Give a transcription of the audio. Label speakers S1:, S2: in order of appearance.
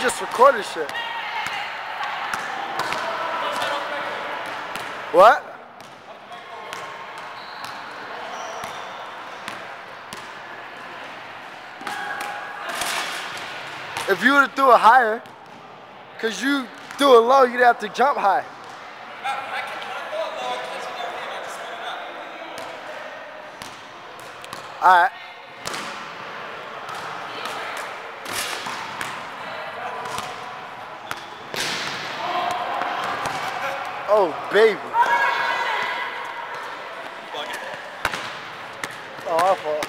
S1: just recorded shit. What? If you would have threw it higher, because you threw it low, you'd have to jump high. All right. Oh, baby. Oh,